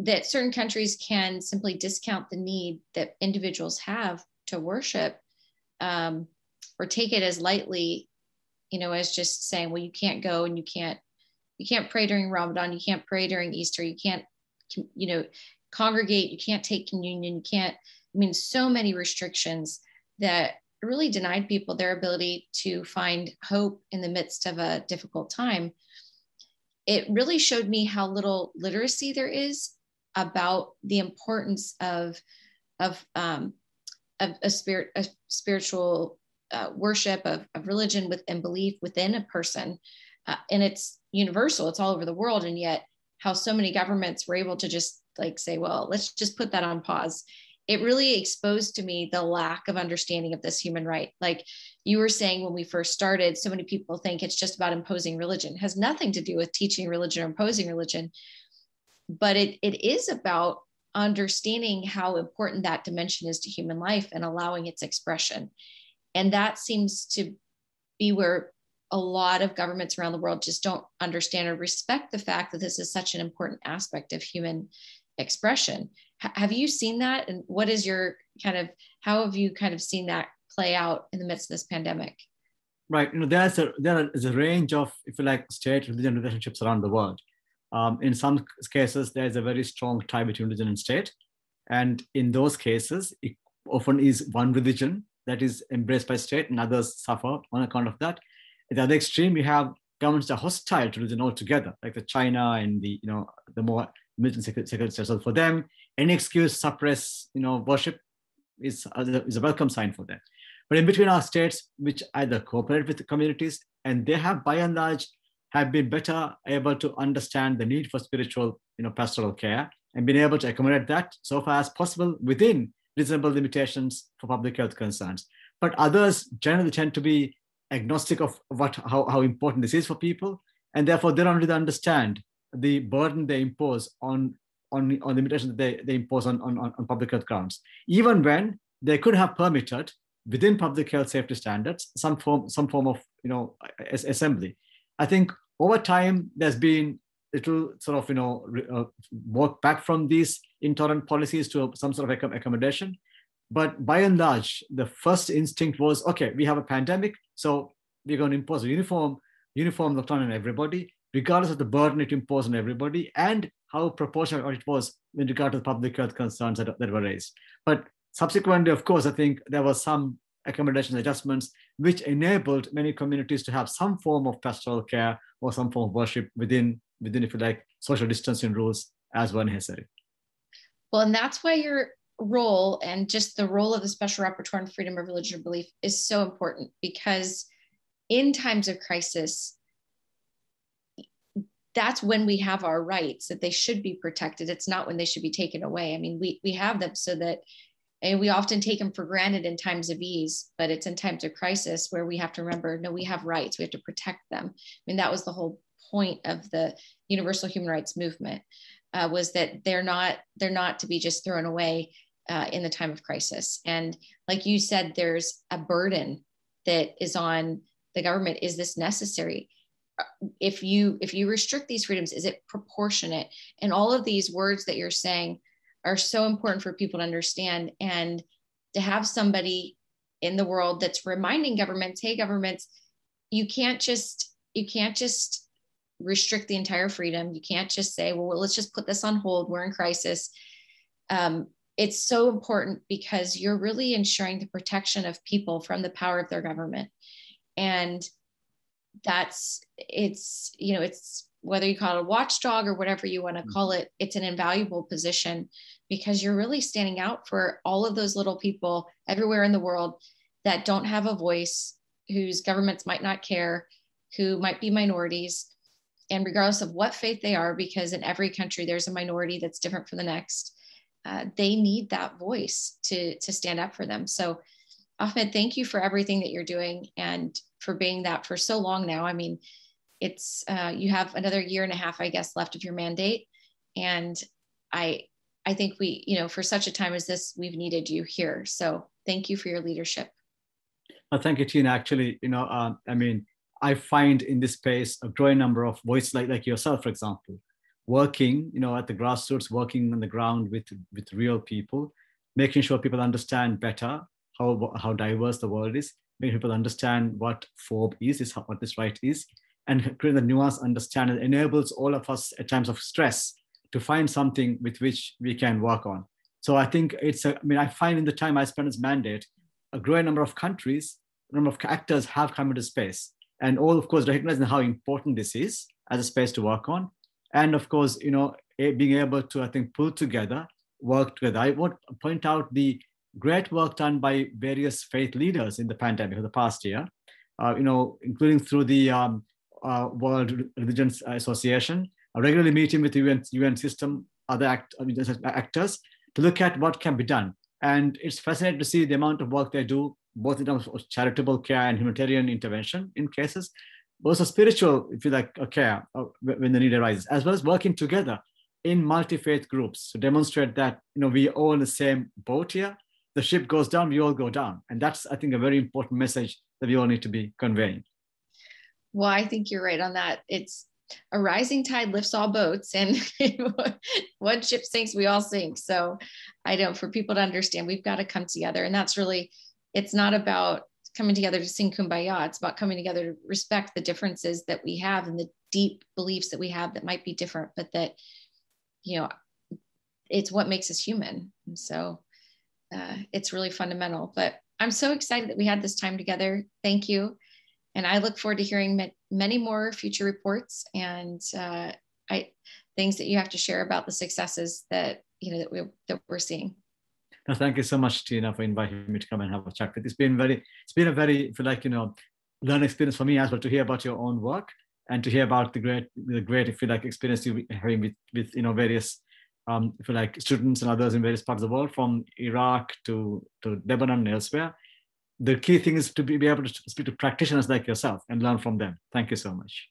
that certain countries can simply discount the need that individuals have to worship um, or take it as lightly you know as just saying well you can't go and you can't you can't pray during ramadan you can't pray during easter you can't you know congregate you can't take communion you can't I mean, so many restrictions that really denied people their ability to find hope in the midst of a difficult time. It really showed me how little literacy there is about the importance of of um, of a spirit, a spiritual uh, worship of, of religion with and belief within a person, uh, and it's universal. It's all over the world, and yet how so many governments were able to just like say, well, let's just put that on pause it really exposed to me the lack of understanding of this human right. Like you were saying when we first started, so many people think it's just about imposing religion. It has nothing to do with teaching religion or imposing religion, but it, it is about understanding how important that dimension is to human life and allowing its expression. And that seems to be where a lot of governments around the world just don't understand or respect the fact that this is such an important aspect of human expression have you seen that? And what is your kind of how have you kind of seen that play out in the midst of this pandemic? Right. You know there's a there is a range of if you like state religion relationships around the world. Um, in some cases there's a very strong tie between religion and state. And in those cases it often is one religion that is embraced by state and others suffer on account of that. At the other extreme you have governments that are hostile to religion altogether like the china and the you know the more militant security so for them. Any excuse suppress you know worship is, is a welcome sign for them. But in between our states which either cooperate with the communities and they have by and large have been better able to understand the need for spiritual you know pastoral care and been able to accommodate that so far as possible within reasonable limitations for public health concerns. But others generally tend to be agnostic of what how, how important this is for people and therefore they don't really understand the burden they impose on on, on the limitations that they, they impose on, on, on public health grounds, even when they could have permitted within public health safety standards some form some form of you know assembly. I think over time there's been little sort of you know uh, work back from these intolerant policies to some sort of accommodation. But by and large, the first instinct was okay, we have a pandemic, so we're going to impose a uniform uniform lockdown on everybody, regardless of the burden it imposed on everybody, and how proportional it was in regard to the public health concerns that, that were raised. But subsequently, of course, I think there were some accommodations, adjustments, which enabled many communities to have some form of pastoral care or some form of worship within, within if you like, social distancing rules as one necessary. Well, and that's why your role and just the role of the special rapporteur on freedom of religion or belief is so important because in times of crisis, that's when we have our rights that they should be protected it's not when they should be taken away i mean we we have them so that and we often take them for granted in times of ease but it's in times of crisis where we have to remember no we have rights we have to protect them i mean that was the whole point of the universal human rights movement uh, was that they're not they're not to be just thrown away uh, in the time of crisis. And like you said, there's a burden that is on the government. Is this necessary? If you if you restrict these freedoms, is it proportionate? And all of these words that you're saying are so important for people to understand. And to have somebody in the world that's reminding governments, hey, governments, you can't just you can't just restrict the entire freedom. You can't just say, well, let's just put this on hold. We're in crisis. Um, it's so important because you're really ensuring the protection of people from the power of their government. And that's, it's, you know, it's whether you call it a watchdog or whatever you want to mm-hmm. call it, it's an invaluable position because you're really standing out for all of those little people everywhere in the world that don't have a voice, whose governments might not care, who might be minorities, and regardless of what faith they are, because in every country there's a minority that's different from the next, uh, they need that voice to, to stand up for them. So, Ahmed, thank you for everything that you're doing and for being that for so long now. I mean, it's uh, you have another year and a half, I guess, left of your mandate, and I I think we, you know, for such a time as this, we've needed you here. So, thank you for your leadership. Well, thank you, Tina. Actually, you know, uh, I mean, I find in this space a growing number of voices like, like yourself, for example, working, you know, at the grassroots, working on the ground with, with real people, making sure people understand better how, how diverse the world is, making people understand what FORB is, is what this right is, and create the nuance understanding enables all of us at times of stress to find something with which we can work on. So I think it's, a, I mean, I find in the time I spent as mandate, a growing number of countries, a number of actors have come into space. And all of course recognizing how important this is as a space to work on. And of course you know being able to i think pull together work together. I would point out the great work done by various faith leaders in the pandemic of the past year uh, you know including through the um, uh, world religions association uh, regularly meeting with the UN, UN system other act, actors to look at what can be done and it's fascinating to see the amount of work they do both in terms of charitable care and humanitarian intervention in cases, but also spiritual, if you like, uh, care uh, when the need arises, as well as working together in multi-faith groups to demonstrate that you know we are all in the same boat here. The ship goes down, we all go down, and that's I think a very important message that we all need to be conveying. Well, I think you're right on that. It's a rising tide lifts all boats and one ship sinks we all sink so i don't for people to understand we've got to come together and that's really it's not about coming together to sing kumbaya. It's about coming together to respect the differences that we have and the deep beliefs that we have that might be different, but that, you know, it's what makes us human. And so uh, it's really fundamental. But I'm so excited that we had this time together. Thank you. And I look forward to hearing many more future reports and uh, I, things that you have to share about the successes that, you know, that, we, that we're seeing. No, thank you so much, Tina, for inviting me to come and have a chat with. It's been very, it's been a very, feel like you know, learning experience for me as well to hear about your own work and to hear about the great, the great, if you like, experience you having with, with you know, various, um, if you like, students and others in various parts of the world, from Iraq to to Lebanon and elsewhere. The key thing is to be, be able to speak to practitioners like yourself and learn from them. Thank you so much.